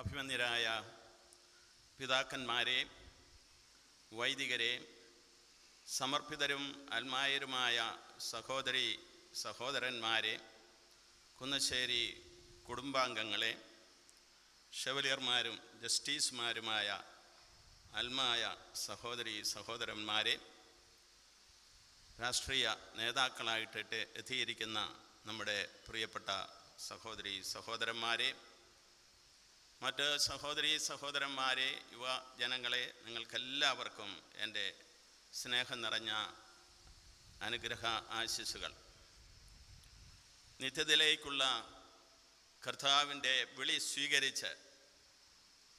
അഭിമന്യരായ പിതാക്കന്മാരെ വൈദികരെ സമർപ്പിതരും അൽമായരുമായ സഹോദരി സഹോദരന്മാരെ കുന്നശ്ശേരി കുടുംബാംഗങ്ങളെ ഷെവലിയർമാരും ജസ്റ്റിസുമാരുമായ അൽമായ സഹോദരി സഹോദരന്മാരെ രാഷ്ട്രീയ നേതാക്കളായിട്ടിട്ട് എത്തിയിരിക്കുന്ന നമ്മുടെ പ്രിയപ്പെട്ട സഹോദരി സഹോദരന്മാരെ മറ്റ് സഹോദരി സഹോദരന്മാരെ യുവ ജനങ്ങളെ നിങ്ങൾക്കെല്ലാവർക്കും എന്റെ സ്നേഹം നിറഞ്ഞ അനുഗ്രഹ ആശിസുകൾ നിത്യത്തിലേക്കുള്ള കർത്താവിന്റെ വിളി സ്വീകരിച്ച്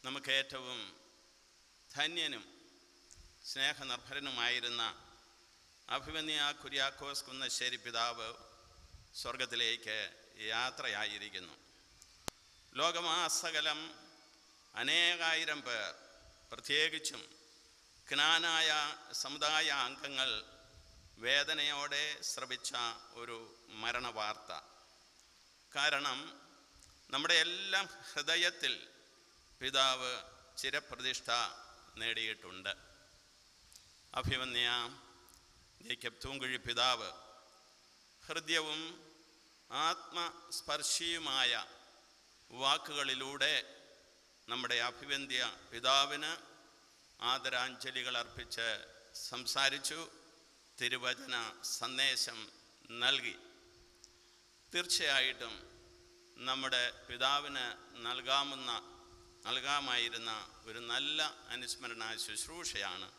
നമുക്കേറ്റവും ധന്യനും സ്നേഹനിർഭരനുമായിരുന്ന അഭിമന്യ കുര്യാക്കോസ് കുന്നശ്ശേരി പിതാവ് സ്വർഗത്തിലേക്ക് യാത്രയായിരിക്കുന്നു. ലോകമാസകലം അനേകായിരം പേർ. പ്രത്യേകിച്ചും ജ്ഞാനായ സമുദായ അംഗങ്ങൾ വേദനയോടെ ശ്രവിച്ച ഒരു മരണവാർത്ത. കാരണം നമ്മുടെ എല്ലാം ഹൃദയത്തിൽ പിതാവ് ചിരപ്രതിഷ്ഠ നേടിയിട്ടുണ്ട്. അഭിമന്യ ജേക്കബ് തൂങ്കുഴി പിതാവ് ഹൃദ്യവും ആത്മസ്പർശിയുമായ വാക്കുകളിലൂടെ നമ്മുടെ അഭിവന്ധ്യ പിതാവിന് ആദരാഞ്ജലികൾ അർപ്പിച്ച് സംസാരിച്ചു തിരുവചന സന്ദേശം നൽകി. തീർച്ചയായിട്ടും നമ്മുടെ പിതാവിന് നൽകാമെന്ന നൽകാമായിരുന്ന ഒരു നല്ല അനുസ്മരണ ശുശ്രൂഷയാണ്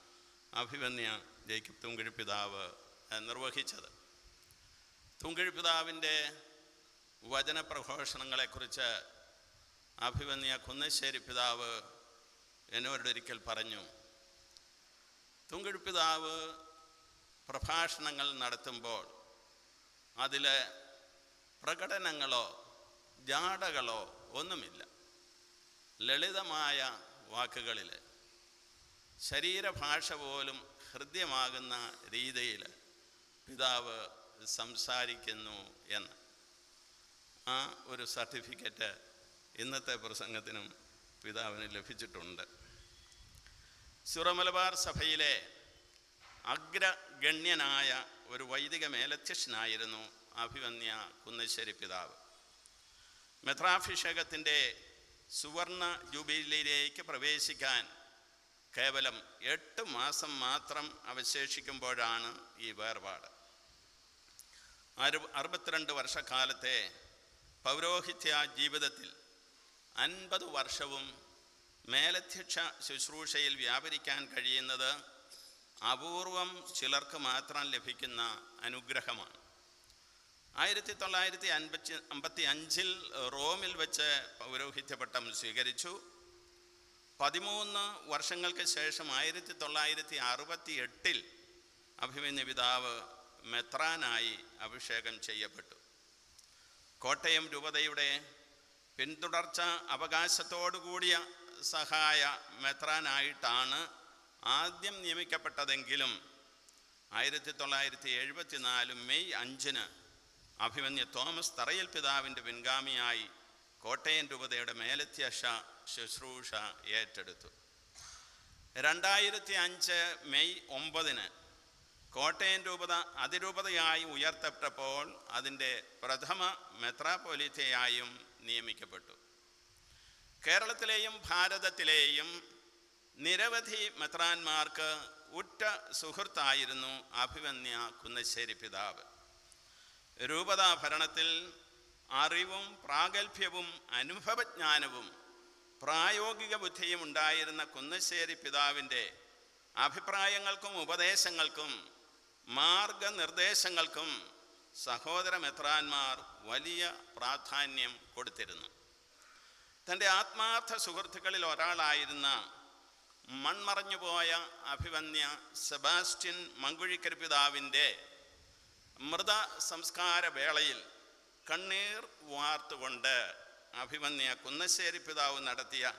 അഭിവന്യ ജേക്കബ് തുങ്കിഴി പിതാവ് നിർവഹിച്ചത്. തുങ്കിഴി പിതാവിന്റെ വചനപ്രഘോഷണങ്ങളെക്കുറിച്ച് അഭിവന്യ കുന്നശ്ശേരി പിതാവ് എന്നോടൊരിക്കൽ പറഞ്ഞു തുങ്കിഴിപ്പിതാവ് പ്രഭാഷണങ്ങൾ നടത്തുമ്പോൾ അതിലെ പ്രകടനങ്ങളോ ജാടകളോ ഒന്നുമില്ല. ലളിതമായ വാക്കുകളിൽ ശരീരഭാഷ പോലും ഹൃദ്യമാകുന്ന രീതിയിൽ പിതാവ് സംസാരിക്കുന്നു എന്ന്. ആ ഒരു സർട്ടിഫിക്കറ്റ് ഇന്നത്തെ പ്രസംഗത്തിനും പിതാവിന് ലഭിച്ചിട്ടുണ്ട്. സുറമലബാർ സഭയിലെ അഗ്രഗണ്യനായ ഒരു വൈദിക മേലധ്യക്ഷനായിരുന്നു അഭിമന്യ കുന്നശ്ശേരി പിതാവ്. മെത്രാഭിഷേകത്തിന്റെ സുവർണ ജൂബിലിയിലേക്ക് പ്രവേശിക്കാൻ കേവലം എട്ട് മാസം മാത്രം അവശേഷിക്കുമ്പോഴാണ് ഈ വേർപാട്. അറു അറുപത്തിരണ്ട് വർഷക്കാലത്തെ പൗരോഹിത്യ ജീവിതത്തിൽ അൻപത് വർഷവും മേലധ്യക്ഷ ശുശ്രൂഷയിൽ വ്യാപരിക്കാൻ കഴിയുന്നത് അപൂർവം ചിലർക്ക് മാത്രം ലഭിക്കുന്ന അനുഗ്രഹമാണ്. ആയിരത്തി തൊള്ളായിരത്തി അൻപത്തി അമ്പത്തി അഞ്ചിൽ റോമിൽ വെച്ച് പൗരോഹിത്യ പട്ടം സ്വീകരിച്ചു. പതിമൂന്ന് വർഷങ്ങൾക്ക് ശേഷം ആയിരത്തി തൊള്ളായിരത്തി അറുപത്തി എട്ടിൽ അഭിമന്യ പിതാവ് മെത്രാനായി അഭിഷേകം ചെയ്യപ്പെട്ടു. കോട്ടയം രൂപതയുടെ പിന്തുടർച്ച അവകാശത്തോടുകൂടിയ സഹായ മെത്രാനായിട്ടാണ് ആദ്യം നിയമിക്കപ്പെട്ടതെങ്കിലും ആയിരത്തി തൊള്ളായിരത്തി എഴുപത്തി നാല് മെയ് അഞ്ചിന് അഭിമന്യ തോമസ് തറയൽ പിതാവിന്റെ പിൻഗാമിയായി കോട്ടയം രൂപതയുടെ മേലധ്യക്ഷ ശുശ്രൂഷ ഏറ്റെടുത്തു. രണ്ടായിരത്തി അഞ്ച് മെയ് ഒമ്പതിന് കോട്ടയം രൂപത അതിരൂപതയായി ഉയർത്തപ്പെട്ടപ്പോൾ അതിന്റെ പ്രഥമ മെത്രാപ്പൊലിത്തയായും നിയമിക്കപ്പെട്ടു. കേരളത്തിലെയും ഭാരതത്തിലെയും നിരവധി മെത്രാന്മാർക്ക് ഉറ്റ സുഹൃത്തായിരുന്നു അഭിമന്യ കുന്നശ്ശേരി പിതാവ്. രൂപതാ ഭരണത്തിൽ അറിവും പ്രാഗൽഭ്യവും അനുഭവജ്ഞാനവും പ്രായോഗിക ബുദ്ധിയും ഉണ്ടായിരുന്ന കുന്നശ്ശേരി പിതാവിന്റെ അഭിപ്രായങ്ങൾക്കും ഉപദേശങ്ങൾക്കും മാർഗനിർദ്ദേശങ്ങൾക്കും സഹോദര മെത്രാന്മാർ വലിയ പ്രാധാന്യം കൊടുത്തിരുന്നു. തന്റെ ആത്മാർത്ഥ സുഹൃത്തുക്കളിൽ ഒരാളായിരുന്ന മൺമറഞ്ഞുപോയ അഭിവന്യ സെബാസ്റ്റ്യൻ മങ്കുഴിക്കർ പിതാവിന്റെ മൃത സംസ്കാര വേളയിൽ കണ്ണീർ വാർത്തുകൊണ്ട് അഭിമന്യ കുന്നശ്ശേരി പിതാവ് നടത്തിയ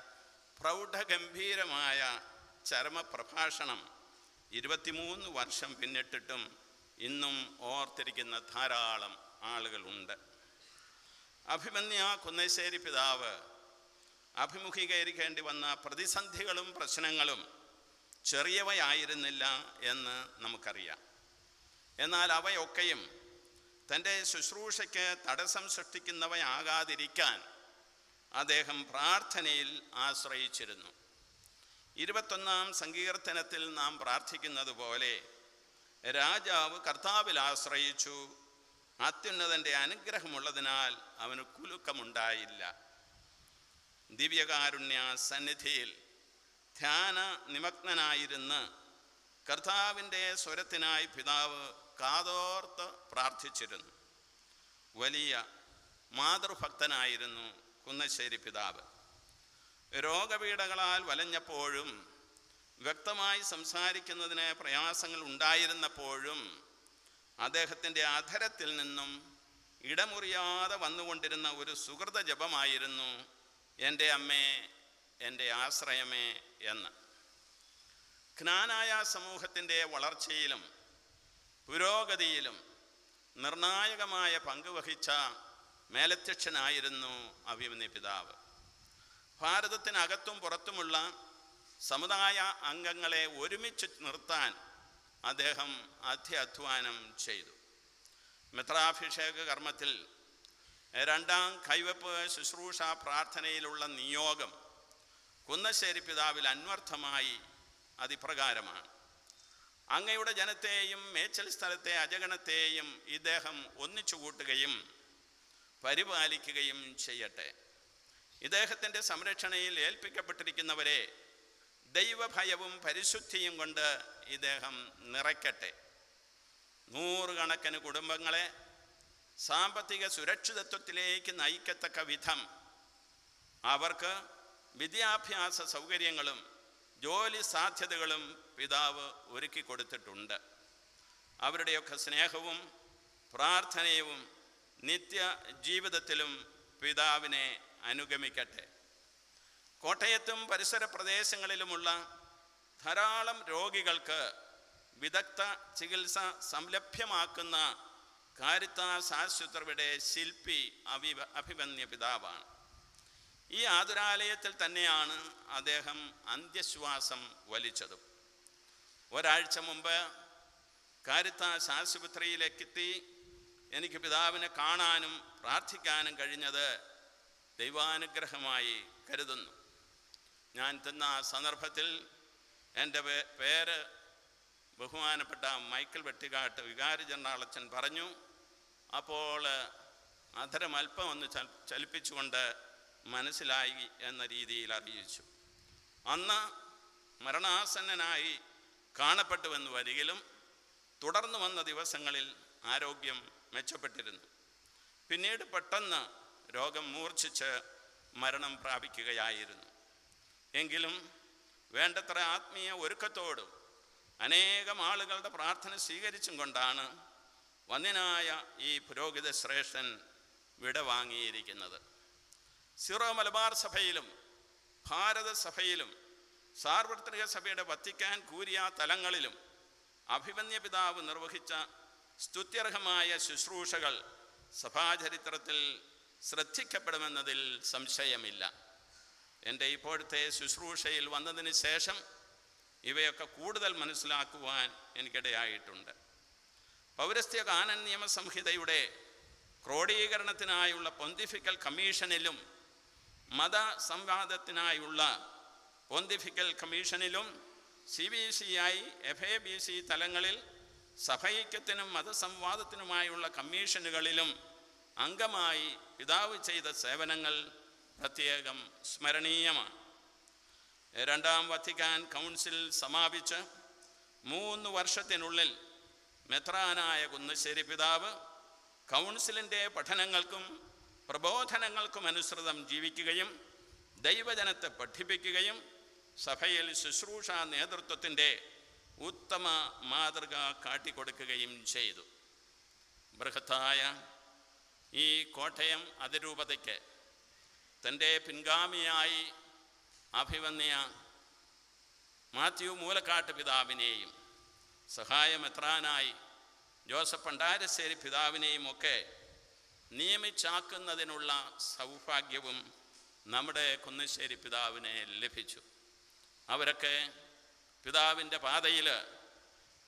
പ്രൗഢഗംഭീരമായ ചരമപ്രഭാഷണം ഇരുപത്തിമൂന്ന് വർഷം പിന്നിട്ടിട്ടും ഇന്നും ഓർത്തിരിക്കുന്ന ധാരാളം ആളുകളുണ്ട്. അഭിമന്യ കുന്നശ്ശേരി പിതാവ് അഭിമുഖീകരിക്കേണ്ടി വന്ന പ്രതിസന്ധികളും പ്രശ്നങ്ങളും ചെറിയവയായിരുന്നില്ല എന്ന് നമുക്കറിയാം. എന്നാൽ അവയൊക്കെയും തന്റെ ശുശ്രൂഷയ്ക്ക് തടസ്സം സൃഷ്ടിക്കുന്നവയാകാതിരിക്കാൻ അദ്ദേഹം പ്രാർത്ഥനയിൽ ആശ്രയിച്ചിരുന്നു. ഇരുപത്തൊന്നാം സങ്കീർത്തനത്തിൽ നാം പ്രാർത്ഥിക്കുന്നത് പോലെ രാജാവ് കർത്താവിൽ ആശ്രയിച്ചു. അത്യുന്നതന്റെ അനുഗ്രഹമുള്ളതിനാൽ അവന് കുലുക്കമുണ്ടായില്ല. ദിവ്യകാരുണ്യ സന്നിധിയിൽ ധ്യാന നിമഗ്നനായിരുന്ന് കർത്താവിന്റെ സ്വരത്തിനായി പിതാവ് കാതോർത്ത് പ്രാർത്ഥിച്ചിരുന്നു. വലിയ മാതൃഭക്തനായിരുന്നു കുന്നശ്ശേരി പിതാവ്. രോഗപീഠകളാൽ വലഞ്ഞപ്പോഴും വ്യക്തമായി സംസാരിക്കുന്നതിന് പ്രയാസങ്ങൾ ഉണ്ടായിരുന്നപ്പോഴും അദ്ദേഹത്തിന്റെ അധരത്തിൽ നിന്നും ഇടമുറിയാതെ വന്നുകൊണ്ടിരുന്ന ഒരു സുഹൃത ജപമായിരുന്നു എന്റെ അമ്മേ എന്റെ ആശ്രയമേ എന്ന്. ജ്ഞാനായ സമൂഹത്തിന്റെ വളർച്ചയിലും പുരോഗതിയിലും നിർണായകമായ പങ്കുവഹിച്ച മേലധ്യക്ഷനായിരുന്നു അഭിമന്യ പിതാവ്. ഭാരതത്തിനകത്തും പുറത്തുമുള്ള സമുദായ അംഗങ്ങളെ ഒരുമിച്ച് നിർത്താൻ അദ്ദേഹം അധ്യധ്വാനം ചെയ്തു. മിത്രാഭിഷേക കർമ്മത്തിൽ രണ്ടാം കൈവപ്പ് ശുശ്രൂഷ പ്രാർത്ഥനയിലുള്ള നിയോഗം കുന്നശ്ശേരി പിതാവിൽ അന്വർത്ഥമായി അതിപ്രകാരമാണ്. അങ്ങയുടെ ജനത്തെയും മേച്ചൽ സ്ഥലത്തെ അജഗണത്തെയും ഇദ്ദേഹം ഒന്നിച്ചു കൂട്ടുകയും പരിപാലിക്കുകയും ചെയ്യട്ടെ. ഇദ്ദേഹത്തിന്റെ സംരക്ഷണയിൽ ഏൽപ്പിക്കപ്പെട്ടിരിക്കുന്നവരെ ദൈവഭയവും പരിശുദ്ധിയും കൊണ്ട് ഇദ്ദേഹം നിറയ്ക്കട്ടെ. നൂറുകണക്കിന് കുടുംബങ്ങളെ സാമ്പത്തിക സുരക്ഷിതത്വത്തിലേക്ക് നയിക്കത്തക്ക വിധം അവർക്ക് വിദ്യാഭ്യാസ സൗകര്യങ്ങളും ജോലി സാധ്യതകളും പിതാവ് ഒരുക്കി കൊടുത്തിട്ടുണ്ട്. അവരുടെയൊക്കെ സ്നേഹവും പ്രാർത്ഥനയും നിത്യ ജീവിതത്തിലും പിതാവിനെ അനുഗമിക്കട്ടെ. കോട്ടയത്തും പരിസര പ്രദേശങ്ങളിലുമുള്ള ധാരാളം രോഗികൾക്ക് വിദഗ്ധ ചികിത്സ സംലഭ്യമാക്കുന്ന കാരിത്താസ് ആശുപത്രിയുടെ ശില്പി അഭി അഭിമന്യ പിതാവാണ്. ഈ ആതുരാലയത്തിൽ തന്നെയാണ് അദ്ദേഹം അന്ത്യശ്വാസം വലിച്ചതും. ഒരാഴ്ച മുമ്പ് കാരിത്താസ് ആശുപത്രിയിലേക്കെത്തി എനിക്ക് പിതാവിനെ കാണാനും പ്രാർത്ഥിക്കാനും കഴിഞ്ഞത് ദൈവാനുഗ്രഹമായി കരുതുന്നു. ഞാൻ തന്ന ആ സന്ദർഭത്തിൽ എന്റെ പേര് ബഹുമാനപ്പെട്ട മൈക്കിൾ വെട്ടിക്കാട്ട് വികാരി ജനറാളച്ചൻ പറഞ്ഞു അപ്പോൾ അധരം അല്പം ഒന്ന് ചലിപ്പിച്ചുകൊണ്ട് മനസ്സിലായി എന്ന രീതിയിൽ അറിയിച്ചു. അന്ന് മരണാസന്നനായി കാണപ്പെട്ടുവെന്ന് വരികിലും തുടർന്നു വന്ന ദിവസങ്ങളിൽ ആരോഗ്യം മെച്ചപ്പെട്ടിരുന്നു. പിന്നീട് പെട്ടെന്ന് രോഗം മൂർച്ഛിച്ച് മരണം പ്രാപിക്കുകയായിരുന്നു. എങ്കിലും വേണ്ടത്ര ആത്മീയ ഒരുക്കത്തോടും അനേകം ആളുകളുടെ പ്രാർത്ഥന സ്വീകരിച്ചും കൊണ്ടാണ് വന്യനായ ഈ പുരോഹിത ശ്രേഷ്ഠൻ വിട വാങ്ങിയിരിക്കുന്നത്. സിറോ മലബാർ സഭയിലും ഭാരത സഭയിലും സാർവത്രിക സഭയുടെ വത്തിക്കാൻ കൂരിയ തലങ്ങളിലും അഭിമന്യ പിതാവ് നിർവഹിച്ച സ്തുത്യർഹമായ ശുശ്രൂഷകൾ സഭാചരിത്രത്തിൽ ശ്രദ്ധിക്കപ്പെടുമെന്നതിൽ സംശയമില്ല. എന്റെ ഇപ്പോഴത്തെ ശുശ്രൂഷയിൽ വന്നതിന് ശേഷം ഇവയൊക്കെ കൂടുതൽ മനസ്സിലാക്കുവാൻ എനിക്കിടയായിട്ടുണ്ട്. പൗരസ്ത്യ കാനൻ നിയമസംഹിതയുടെ ക്രോഡീകരണത്തിനായുള്ള പൊന്തിഫിക്കൽ കമ്മീഷനിലും മത സംവാദത്തിനായുള്ള pontifical കമ്മീഷനിലും C B C I F A B C തലങ്ങളിൽ സഭൈക്യത്തിനും മതസംവാദത്തിനുമായുള്ള കമ്മീഷനുകളിലും അംഗമായി പിതാവ് ചെയ്ത സേവനങ്ങൾ പ്രത്യേകം സ്മരണീയമാണ്. രണ്ടാം വത്തിക്കാൻ കൗൺസിൽ സമാപിച്ച് മൂന്ന് വർഷത്തിനുള്ളിൽ മെത്രാനായ കുന്നശ്ശേരി പിതാവ് കൗൺസിലിന്റെ പഠനങ്ങൾക്കും പ്രബോധനങ്ങൾക്കും അനുസൃതം ജീവിക്കുകയും ദൈവജനത്തെ പഠിപ്പിക്കുകയും സഭയിൽ ശുശ്രൂഷ നേതൃത്വത്തിന്റെ ഉത്തമ മാതൃക കാട്ടിക്കൊടുക്കുകയും ചെയ്തു. ബൃഹത്തായ ഈ കോട്ടയം അതിരൂപതയ്ക്ക് തന്റെ പിൻഗാമിയായി അഭിവന്യ മാത്യു മൂലക്കാട്ട് പിതാവിനെയും സഹായമെത്രാനായി ജോസഫ് പണ്ടാരശ്ശേരി പിതാവിനെയും ഒക്കെ നിയമിച്ചാക്കുന്നതിനുള്ള സൗഭാഗ്യവും നമ്മുടെ കുന്നശ്ശേരി പിതാവിനെ ലഭിച്ചു. അവരൊക്കെ പിതാവിന്റെ പാതയിൽ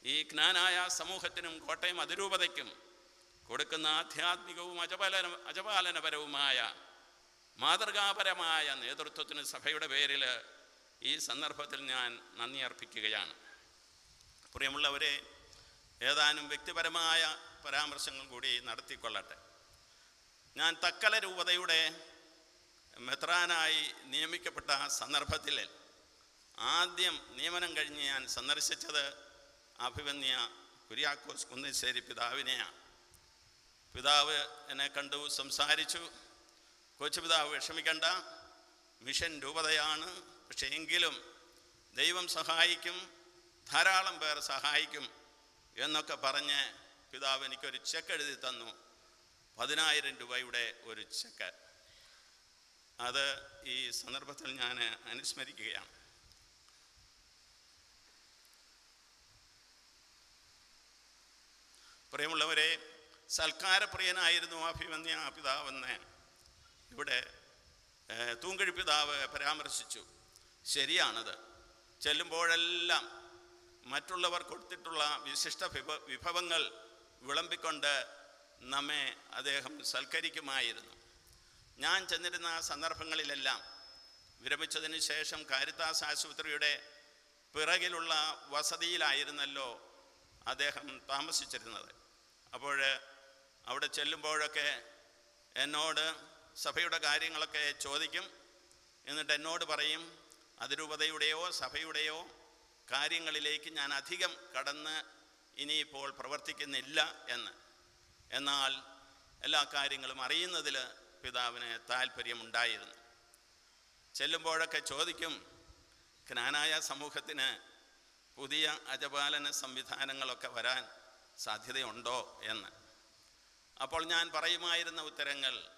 ഈ ജ്ഞാനായ സമൂഹത്തിനും കോട്ടയം അതിരൂപതയ്ക്കും കൊടുക്കുന്ന ആധ്യാത്മികവും അജപാലന അജപാലനപരവുമായ മാതൃകാപരമായ നേതൃത്വത്തിന് സഭയുടെ പേരിൽ ഈ സന്ദർഭത്തിൽ ഞാൻ നന്ദി അർപ്പിക്കുകയാണ്. പ്രിയമുള്ളവരെ ഏതാനും വ്യക്തിപരമായ പരാമർശങ്ങൾ കൂടി നടത്തിക്കൊള്ളട്ടെ. ഞാൻ തക്കല രൂപതയുടെ മെത്രാനായി നിയമിക്കപ്പെട്ട സന്ദർഭത്തിൽ ആദ്യം നിയമനം കഴിഞ്ഞ് ഞാൻ സന്ദർശിച്ചത് അഭിവന്യ കുര്യാക്കോസ് കുന്നശ്ശേരി പിതാവിനെയാണ്. പിതാവ് എന്നെ കണ്ടു സംസാരിച്ചു. കൊച്ചു പിതാവ് വിഷമിക്കണ്ട. മിഷൻ രൂപതയാണ്. പക്ഷേ എങ്കിലും ദൈവം സഹായിക്കും. ധാരാളം പേർ സഹായിക്കും എന്നൊക്കെ പറഞ്ഞ് പിതാവ് എനിക്കൊരു ചെക്ക് എഴുതി തന്നു. പതിനായിരം രൂപയുടെ ഒരു ചെക്ക്. അത് ഈ സന്ദർഭത്തിൽ ഞാൻ അനുസ്മരിക്കുകയാണ്. പ്രിയമുള്ളവരെ സൽക്കാരപ്രിയനായിരുന്നു അഭിമന്യ പിതാവെന്ന് ഇവിടെ തൂങ്കഴി പരാമർശിച്ചു ശരിയാണത്. ചെല്ലുമ്പോഴെല്ലാം മറ്റുള്ളവർ കൊടുത്തിട്ടുള്ള വിശിഷ്ട വിഭ വിഭവങ്ങൾ വിളമ്പിക്കൊണ്ട് നമ്മെ അദ്ദേഹം സൽക്കരിക്കുമായിരുന്നു. ഞാൻ ചെന്നിരുന്ന സന്ദർഭങ്ങളിലെല്ലാം വിരമിച്ചതിന് ശേഷം കാരിത്താസ് ആശുപത്രിയുടെ പിറകിലുള്ള വസതിയിലായിരുന്നല്ലോ അദ്ദേഹം താമസിച്ചിരുന്നത്. അപ്പോൾ അവിടെ ചെല്ലുമ്പോഴൊക്കെ എന്നോട് സഭയുടെ കാര്യങ്ങളൊക്കെ ചോദിക്കും. എന്നിട്ട് എന്നോട് പറയും അതിരൂപതയുടെയോ സഭയുടെയോ കാര്യങ്ങളിലേക്ക് ഞാൻ അധികം കടന്ന് ഇനിയിപ്പോൾ പ്രവർത്തിക്കുന്നില്ല എന്ന്. എന്നാൽ എല്ലാ കാര്യങ്ങളും അറിയുന്നതിൽ പിതാവിന് താല്പര്യമുണ്ടായിരുന്നു ചെല്ലുമ്പോഴൊക്കെ ചോദിക്കും ജ്ഞാനായ സമൂഹത്തിന് പുതിയ അജപാലന സംവിധാനങ്ങളൊക്കെ വരാൻ സാധ്യതയുണ്ടോ എന്ന്. അപ്പോൾ ഞാൻ പറയുമായിരുന്ന ഉത്തരങ്ങൾ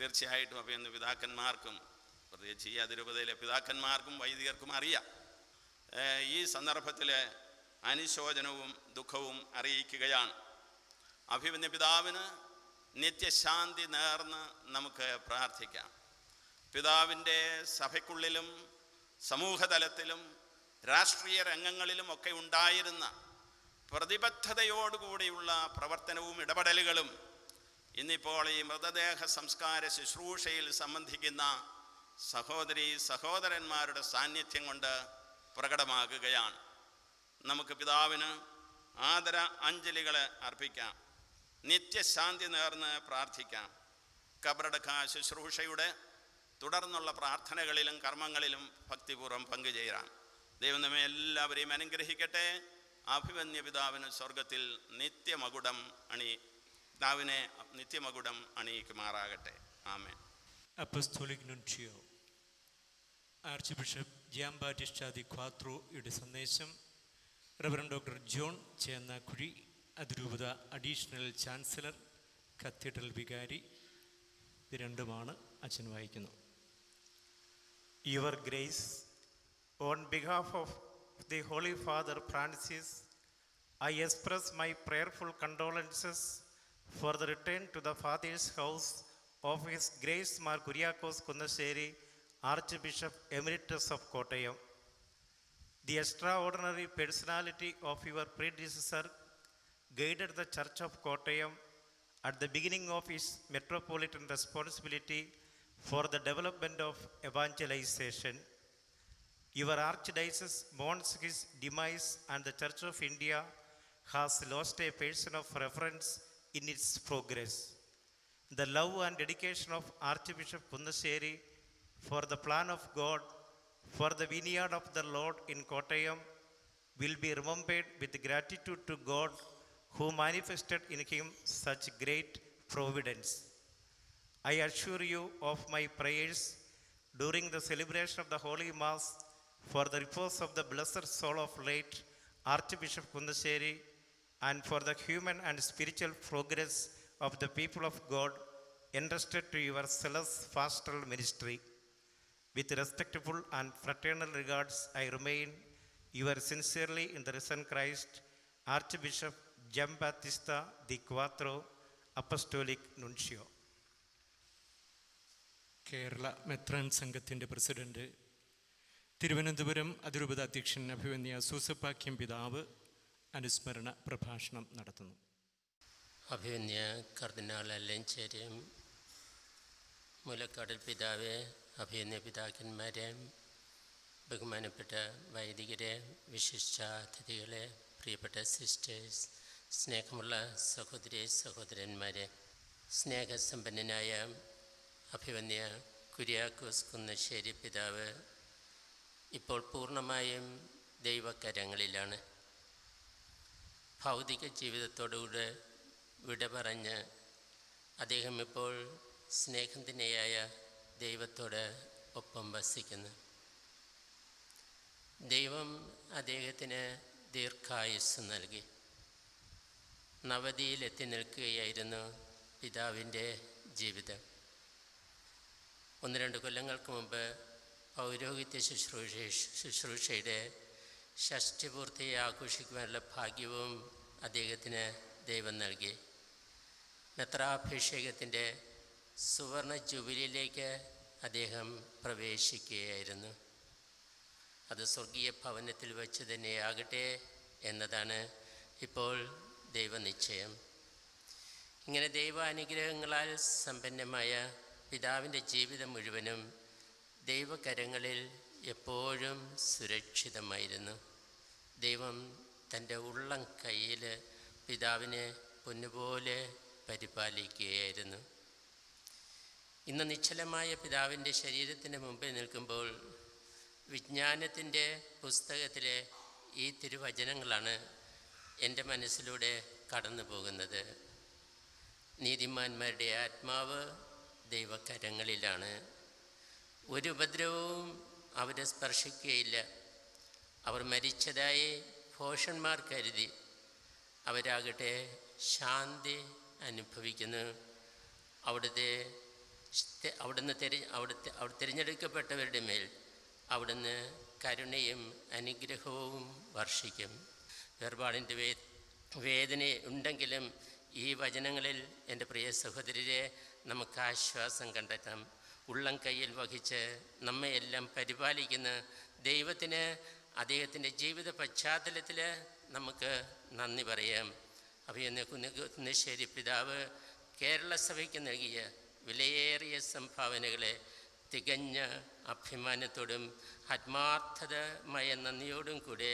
തീർച്ചയായിട്ടും അപ്പോൾ ഇന്ന് പിതാക്കന്മാർക്കും പ്രത്യേകിച്ച് ഈ അതിരൂപതയിലെ പിതാക്കന്മാർക്കും വൈദികർക്കും അറിയാം. ഈ സന്ദർഭത്തിൽ അനുശോചനവും ദുഃഖവും അറിയിക്കുകയാണ്. അഭിമന്യ പിതാവിന് നിത്യശാന്തി നേർന്ന് നമുക്ക് പ്രാർത്ഥിക്കാം. പിതാവിന്റെ സഭയ്ക്കുള്ളിലും സമൂഹതലത്തിലും രാഷ്ട്രീയ രംഗങ്ങളിലും ഒക്കെ ഉണ്ടായിരുന്ന പ്രതിബദ്ധതയോടുകൂടിയുള്ള പ്രവർത്തനവും ഇടപെടലുകളും ഇന്നിപ്പോൾ ഈ മൃതദേഹ സംസ്കാര ശുശ്രൂഷയിൽ സംബന്ധിക്കുന്ന സഹോദരി സഹോദരന്മാരുടെ സാന്നിധ്യം കൊണ്ട് പ്രകടമാകുകയാണ്. നമുക്ക് പിതാവിന് ആദര അഞ്ജലികൾ അർപ്പിക്കാം. നിത്യശാന്തി നേർന്ന് പ്രാർത്ഥിക്കാം. കബറടക്ക ശുശ്രൂഷയുടെ തുടർന്നുള്ള പ്രാർത്ഥനകളിലും കർമ്മങ്ങളിലും ഭക്തിപൂർവം പങ്കുചേരാം. ദൈവം നമ്മെ എല്ലാവരെയും അനുഗ്രഹിക്കട്ടെ. അഭിമന്യ പിതാവിന് സ്വർഗത്തിൽ നിത്യമകുടം അണി പിതാവിനെ നിത്യമകുടം അണിയിക്കുമാറാകട്ടെ. ആമേൻ. Apostolic nuncio archbishop Giam Battista di ക്വാത്രോയുടെ സന്ദേശം റവറൻ ഡോക്ടർ ജോൺ ചേന്നാക്കുഴി അതിരൂപത അഡീഷണൽ ചാൻസലർ കത്തീഡ്രൽ വികാരി ഇത് രണ്ടുമാണ് അച്ഛൻ വായിക്കുന്നു. Your grace on behalf of the holy father Francis I express my prayerful condolences for the return to the Father's house of His Grace Mar Kuriakos Kundaseri, Archbishop Emeritus of Kottayam. The extraordinary personality of your predecessor guided the Church of Kottayam at the beginning of its metropolitan responsibility for the development of evangelization. Your archdiocese mourns his demise, and the Church of India has lost a person of reference in its progress. The love and dedication of Archbishop Kundaseri for the plan of God for the vineyard of the Lord in Kottayam will be remembered with gratitude to God who manifested in him such great providence. I assure you of my prayers during the celebration of the Holy Mass for the repose of the blessed soul of late Archbishop Kundaseri and for the human and spiritual progress of the people of God entrusted to your zealous pastoral ministry. With respectful and fraternal regards, I remain your sincerely in the risen Christ, Archbishop Giambattista di Quattro, Apostolic Nuncio. Kerala മെത്രാൻ സംഘത്തിന്റെ president Thiruvananthapuram അതിരൂപത അധ്യക്ഷൻ അഭിവന്യ സൂസപ്പാക്യം പിതാവ് അനുസ്മരണ പ്രഭാഷണം നടത്തുന്നു. അഭിമന്യ കർദിനാൾ അല്ലഞ്ചേരിയും മുലക്കാടൽ പിതാവ് അഭിമന്യ പിതാക്കന്മാരെ ബഹുമാനപ്പെട്ട വൈദികരെ വിശിഷ്ട അതിഥികളെ പ്രിയപ്പെട്ട സിസ്റ്റേഴ്സ് സ്നേഹമുള്ള സഹോദരി സഹോദരന്മാരെ സ്നേഹസമ്പന്നനായ അഭിമന്യ കുര്യാക്കോസ് കുന്നശ്ശേരി പിതാവ് ഇപ്പോൾ പൂർണമായും ദൈവകരങ്ങളിലാണ്. ഭൗതിക ജീവിതത്തോടുകൂടെ വിട പറഞ്ഞ് അദ്ദേഹം ഇപ്പോൾ സ്നേഹത്തിനെയായ ദൈവത്തോട് ഒപ്പം വസിക്കുന്നു. ദൈവം അദ്ദേഹത്തിന് ദീർഘായുസ് നൽകി. നവതിയിലെത്തി നിൽക്കുകയായിരുന്നു പിതാവിന്റെ ജീവിതം. ഒന്ന് രണ്ട് കൊല്ലങ്ങൾക്ക് മുമ്പ് പൗരോഹിത്യ ശുശ്രൂഷ ശുശ്രൂഷയുടെ ഷഷ്ടിപൂർത്തി ആഘോഷിക്കുവാനുള്ള ഭാഗ്യവും അദ്ദേഹത്തിന് ദൈവം നൽകി. നെത്രാഭിഷേകത്തിന്റെ സുവർണ ജൂബിലിയിലേക്ക് അദ്ദേഹം പ്രവേശിക്കുകയായിരുന്നു. അത് സ്വർഗീയ ഭവനത്തിൽ വെച്ച് തന്നെയാകട്ടെ എന്നതാണ് ഇപ്പോൾ ദൈവനിശ്ചയം. ഇങ്ങനെ ദൈവാനുഗ്രഹങ്ങളാൽ സമ്പന്നമായ പിതാവിന്റെ ജീവിതം മുഴുവനും ദൈവകരങ്ങളിൽ എപ്പോഴും സുരക്ഷിതമായിരുന്നു. ദൈവം തന്റെ ഉള്ളം കയ്യിൽ പിതാവിനെ പൊന്നുപോലെ പരിപാലിക്കുകയായിരുന്നു. ഇന്ന് നിശ്ചലമായ പിതാവിന്റെ ശരീരത്തിന് മുമ്പിൽ നിൽക്കുമ്പോൾ വിജ്ഞാനത്തിന്റെ പുസ്തകത്തിലെ ഈ തിരുവചനങ്ങളാണ് എന്റെ മനസ്സിലൂടെ കടന്നു പോകുന്നത്. നീതിമാന്മാരുടെ ആത്മാവ് ദൈവകരങ്ങളിലാണ്. ഒരു ഉപദ്രവവും അവരെ സ്പർശിക്കുകയില്ല. അവർ മരിച്ചതായി ഭോഷന്മാർ കരുതി. അവരാകട്ടെ ശാന്തി അനുഭവിക്കുന്നു. അവിടുത്തെ അവിടുന്ന് തിര അവിടുത്തെ അവിടെ തിരഞ്ഞെടുക്കപ്പെട്ടവരുടെ മേൽ അവിടുന്ന് കരുണയും അനുഗ്രഹവും വർഷിക്കും. വേർപാടിന്റെ വേ വേദന ഉണ്ടെങ്കിലും ഈ വചനങ്ങളിൽ എന്റെ പ്രിയ സഹോദരരെ നമുക്ക് ആശ്വാസം കണ്ടെത്താം. ഉള്ളം കയ്യിൽ വഹിച്ച് നമ്മയെല്ലാം പരിപാലിക്കുന്ന ദൈവത്തിന് അദ്ദേഹത്തിന്റെ ജീവിത പശ്ചാത്തലത്തിൽ നമുക്ക് നന്ദി പറയാം. അഭിയന്ന കുന്നശ്ശേരി പിതാവ് കേരള സഭയ്ക്ക് നൽകിയ വിലയേറിയ സംഭാവനകളെ തികഞ്ഞ അഭിമാനത്തോടും ആത്മാർത്ഥതമായ നന്ദിയോടും കൂടെ